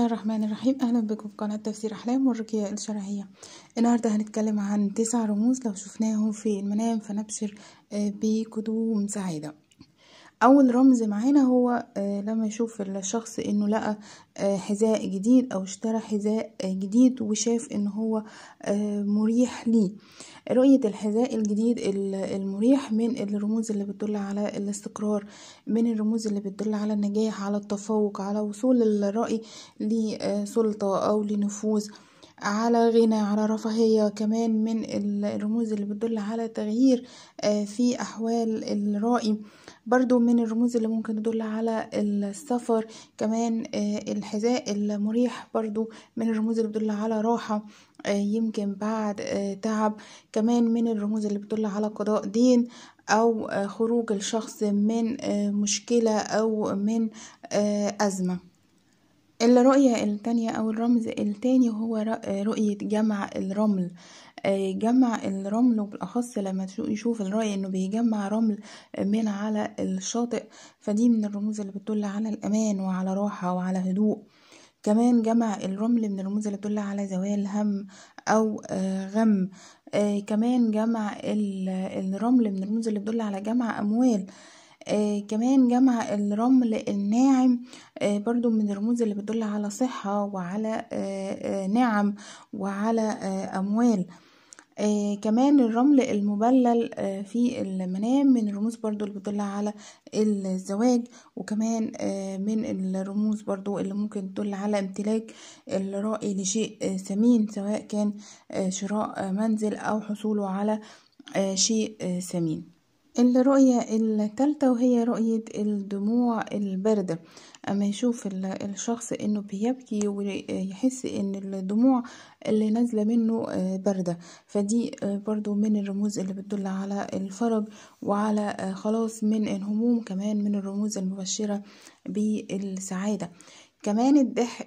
الله الرحمن الرحيم. أهلا بكم في قناة تفسير أحلام والرقية الشرعية. النهاردة هنتكلم عن تسع رموز لو شفناهم في المنام فنبشر آه، بقدوم سعادة. أول رمز معانا هو آه، لما يشوف الشخص إنه لقى آه، حذاء جديد أو اشترى حذاء جديد وشاف إن هو مريح ليه. رؤية الحذاء الجديد المريح من الرموز اللي بتدل على الاستقرار من الرموز اللي بتدل على النجاح على التفوق على وصول الرأي لسلطة أو لنفوذ. على غنى على رفاهية كمان من الرموز اللي بتدل على تغيير آه، في أحوال الرائي برضو من الرموز اللي ممكن تدل على السفر كمان آه، الحذاء المريح. برضو من الرموز اللي بتدل على راحة آه، يمكن بعد تعب. كمان من الرموز اللي بتدل على قضاء دين أو خروج الشخص من مشكلة أو من أزمة. الرؤية التانية أو الرمز التاني هو رؤية جمع الرمل. آه، جمع الرمل وبالأخص لما يشوف الرأي إنه بيجمع رمل من على الشاطئ فدي من الرموز اللي بتدل على الأمان وعلى راحة وعلى هدوء. كمان جمع الرمل من الرموز اللي بتدل على زوال هم أو آه، غم. آه، كمان جمع الرمل من الرموز اللي بتدل على جمع أموال. آه كمان جمع الرمل الناعم آه برضو من الرموز اللي بتدل على صحة وعلى آه آه نعم وعلى آه أموال. آه كمان الرمل المبلل آه في المنام من الرموز برضو اللي بتدل على الزواج وكمان آه من الرموز برضو اللي ممكن تدل على امتلاك الرائي لشيء آه ثمين سواء كان آه شراء منزل أو حصوله على آه شيء آه ثمين الرؤية التالتة وهي رؤية الدموع الباردة. أما يشوف الشخص إنه بيبكي ويحس إن الدموع اللي نازلة منه آه، باردة. فدي آه، برضو من الرموز اللي بتدل على الفرج وعلى آه، خلاص من الهموم كمان من الرموز المبشرة بالسعادة. كمان الضحك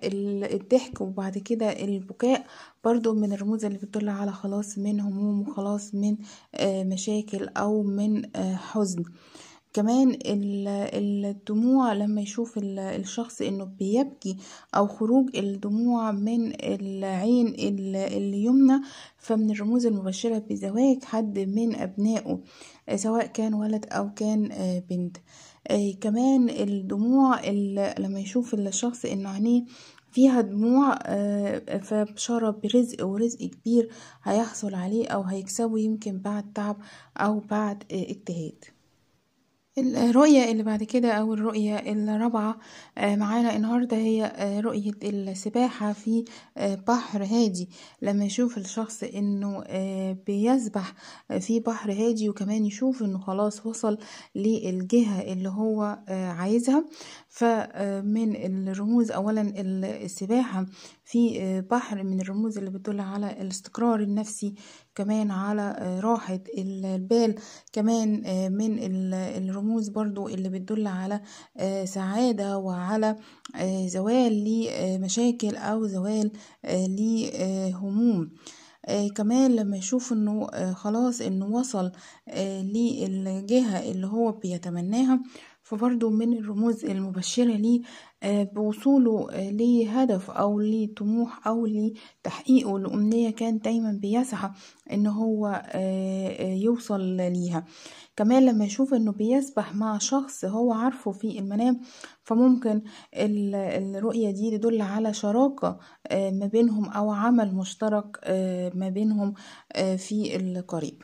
الضحك وبعد كده البكاء برضو من الرموز اللي بتدل على خلاص من هموم وخلاص من مشاكل أو من حزن. كمان الدموع لما يشوف الشخص إنه بيبكي أو خروج الدموع من العين اليمنى فمن الرموز المبشرة بزواج حد من أبنائه سواء كان ولد أو كان آه، بنت. كمان الدموع لما يشوف الشخص إنه عينيه فيها دموع آه، فبشارة برزق ورزق كبير هيحصل عليه أو هيكسبه يمكن بعد تعب أو بعد آه، اجتهاد. الرؤية اللي بعد كده أو الرؤية الرابعة آه، معانا النهاردة هي آه، رؤية السباحة في آه، بحر هادي. لما يشوف الشخص إنه بيسبح في بحر هادي وكمان يشوف إنه خلاص وصل للجهة اللي هو عايزها فمن الرموز أولا السباحة في بحر من الرموز اللي بتدل على الاستقرار النفسي كمان على راحة البال كمان من الرموز برضو اللي بتدل على سعادة وعلى زوال لمشاكل أو زوال لهموم كمان لما يشوف إنه خلاص إنه وصل للجهة اللي هو بيتمناها فبرضه من الرموز المبشرة ليه آه، بوصوله آه، لهدف أو لطموح أو لتحقيقه لأمنية كان دايما بيسعى إن هو آه، يوصل ليها. كمان لما يشوف إنه بيسبح مع شخص هو عارفه في المنام فممكن الرؤية دي تدل على شراكة ما بينهم أو عمل مشترك ما بينهم في القريب.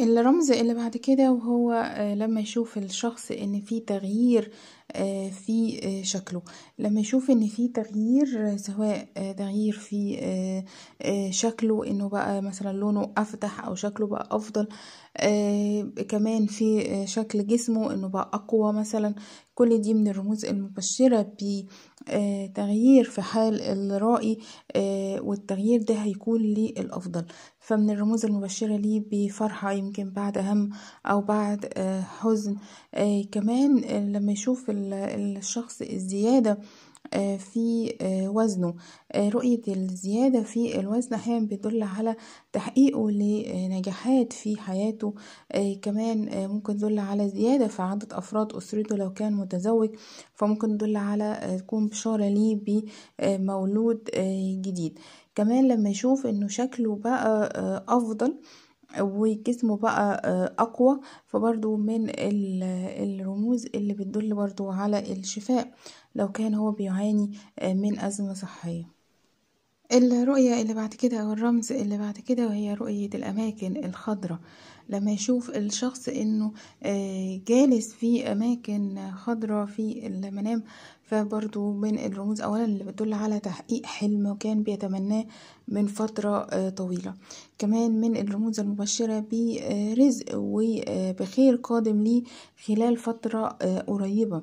الرمز اللي بعد كده وهو آه، لما يشوف الشخص إن في تغيير آه، في آه، شكله. لما يشوف إن في تغيير سواء تغيير في شكله إنه بقى مثلا لونه أفتح أو شكله بقى أفضل كمان في شكل جسمه إنه بقى أقوى مثلا. كل دي من الرموز المبشرة بتغيير في حال الرائي والتغيير ده هيكون للأفضل فمن الرموز المبشرة ليه بفرحة يمكن بعد هم أو بعد حزن. كمان لما يشوف الشخص الزيادة في وزنه. رؤية الزيادة في الوزن أحيانا بيدل على تحقيقه لنجاحات في حياته. كمان ممكن تدل على زيادة في عدد أفراد أسرته لو كان متزوج. فممكن تدل على تكون بشارة ليه بمولود جديد. كمان لما يشوف إنه شكله بقى أفضل وجسمه بقى أقوى فبرضو من الرموز اللي بتدل برضو على الشفاء. لو كان هو بيعاني من أزمة صحية. الرؤية اللي بعد كده أو الرمز اللي بعد كده وهي رؤية الأماكن الخضراء. لما يشوف الشخص إنه جالس في أماكن خضراء في المنام فبرضو من الرموز اولا اللي بتدل على تحقيق حلم كان بيتمناه من فترة طويلة. كمان من الرموز المبشرة برزق وبخير قادم ليه خلال فترة قريبة.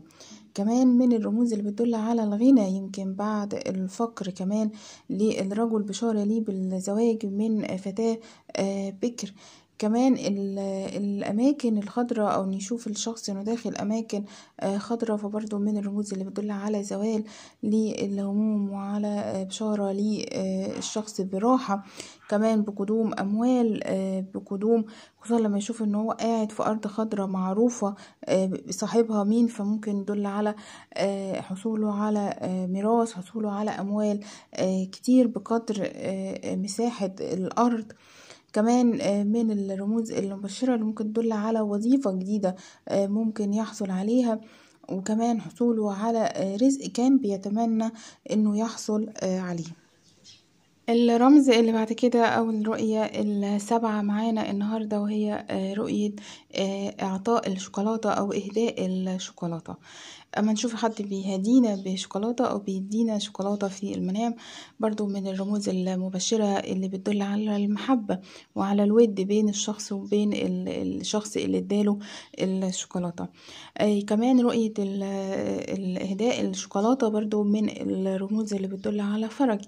كمان من الرموز اللي بتدل على الغنى يمكن بعد الفقر كمان للرجل بشارة ليه بالزواج من فتاة بكر. كمان الأماكن الخضراء أو نشوف الشخص إنه داخل أماكن خضراء فبرضه من الرموز اللي بتدل على زوال للهموم وعلى بشارة للشخص براحة. كمان بقدوم أموال بقدوم خصوصا لما يشوف إن هو قاعد في أرض خضراء معروفة صاحبها مين فممكن يدل على حصوله على ميراث حصوله على أموال كتير بقدر مساحة الأرض. كمان من الرموز المبشرة اللي ممكن تدل على وظيفة جديدة ممكن يحصل عليها. وكمان حصوله على رزق كان بيتمنى إنه يحصل عليه. الرمز اللي بعد كده أو الرؤية السابعة معانا النهاردة وهي رؤية إعطاء الشوكولاتة أو إهداء الشوكولاتة. أما نشوف حد بيهدينا بشوكولاتة أو بيدينا شوكولاتة في المنام برضو من الرموز المبشرة اللي بتدل على المحبة وعلى الود بين الشخص وبين الشخص اللي اداله الشوكولاتة. آه كمان رؤية الإهداء الشوكولاتة برضو من الرموز اللي بتدل على فرج.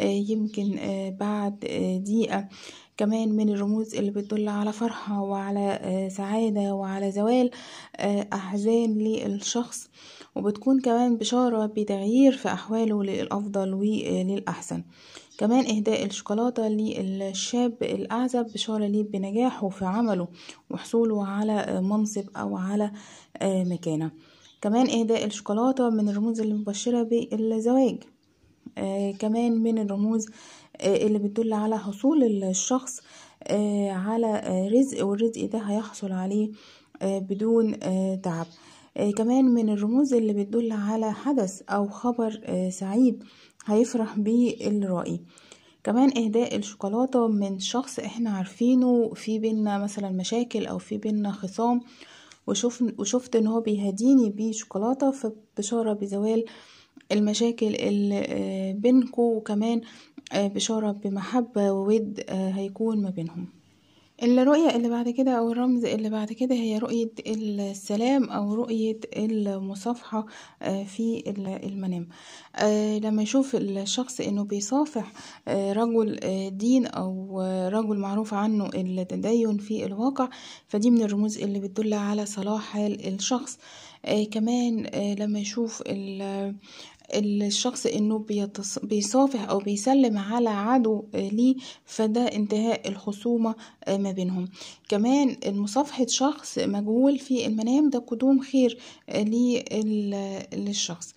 آه يمكن آه بعد دقيقة. كمان من الرموز اللي بتدل على فرحة وعلى سعادة وعلى زوال أحزان للشخص. وبتكون كمان بشارة بتغيير في أحواله للأفضل وللأحسن كمان إهداء الشوكولاتة للشاب الأعزب بشارة ليه بنجاحه في عمله وحصوله على منصب أو على مكانة. كمان إهداء الشوكولاتة من الرموز المبشرة بالزواج. كمان من الرموز اللي بتدل على حصول الشخص على رزق والرزق ده هيحصل عليه بدون تعب. كمان من الرموز اللي بتدل على حدث أو خبر سعيد هيفرح بيه الرائي. كمان إهداء الشوكولاتة من شخص إحنا عارفينه في بينا مثلا مشاكل أو في بينا خصام وشوف وشفت إن هو بيهديني بشوكولاتة فبشارة بزوال المشاكل اللي بينكو وكمان بشارة بمحبة وود هيكون ما بينهم. الرؤية اللي بعد كده أو الرمز اللي بعد كده هي رؤية السلام أو رؤية المصافحة في المنام. لما يشوف الشخص إنه بيصافح رجل دين أو رجل معروف عنه التدين في الواقع فدي من الرموز اللي بتدل على صلاح الشخص. كمان لما يشوف الشخص إنه. بيصافح أو بيسلم على عدو ليه فده انتهاء الخصومة ما بينهم كمان مصافحة شخص مجهول في المنام ده قدوم خير للشخص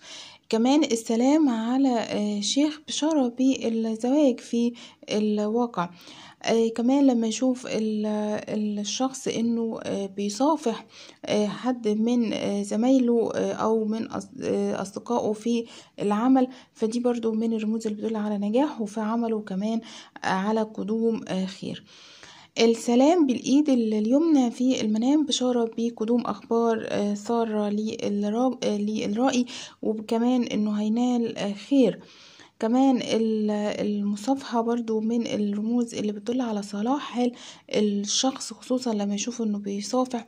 كمان السلام على شيخ بشارة بالزواج في الواقع. آه كمان لما يشوف الشخص إنه آه بيصافح آه حد من زمايله أو من أصدقائه في العمل فدي برضو من الرموز اللي بتدل على نجاحه في عمله وكمان على قدوم خير. السلام بالإيد اليمنى في المنام بشارة بقدوم أخبار سارة للرائي وكمان إنه هينال خير. كمان المصافحة برضو من الرموز اللي بتدل على صلاح حال الشخص خصوصا لما يشوف إنه بيصافح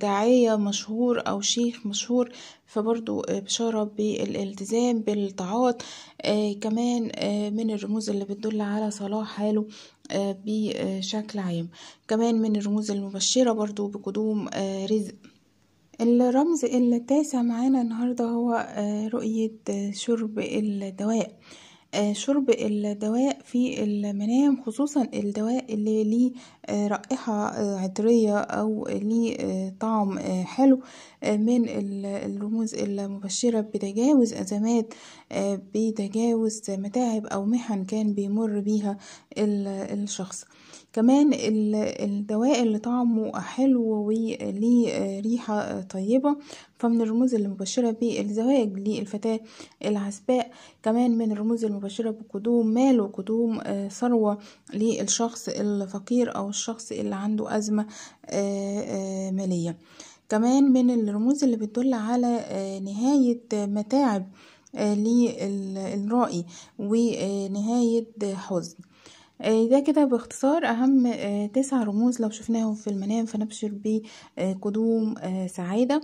داعية مشهور أو شيخ مشهور فبرضو بشارة بالالتزام بالطاعات كمان من الرموز اللي بتدل على صلاح حاله بشكل عام. كمان من الرموز المبشرة برضو بقدوم رزق. الرمز التاسع معانا النهاردة هو آه، رؤية آه، شرب الدواء. آه، شرب الدواء في المنام خصوصا الدواء اللي ليه رائحة عطرية أو ليه طعم حلو من الرموز المبشرة بتجاوز أزمات بتجاوز متاعب أو محن كان بيمر بيها الشخص. كمان الدواء اللي طعمه حلو وليه ريحة طيبة فمن الرموز المبشرة بالزواج للفتاة العسباء. كمان من الرموز المبشرة بقدوم مال وقدوم آه، ثروة للشخص الفقير أو الشخص اللي عنده أزمة آه، آه، مالية. كمان من الرموز اللي بتدل على نهاية متاعب للرائي ونهاية حزن. آه، ده كده باختصار. أهم آه، تسع رموز لو شفناهم في المنام فنبشر بقدوم آه، سعادة.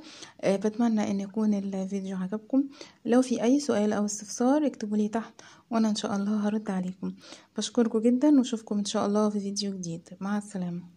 بتمنى أن يكون الفيديو عجبكم. لو في أي سؤال أو استفسار اكتبوا لي تحت وأنا إن شاء الله هرد عليكم. بشكركم جدا وأشوفكم إن شاء الله في فيديو جديد. مع السلامة.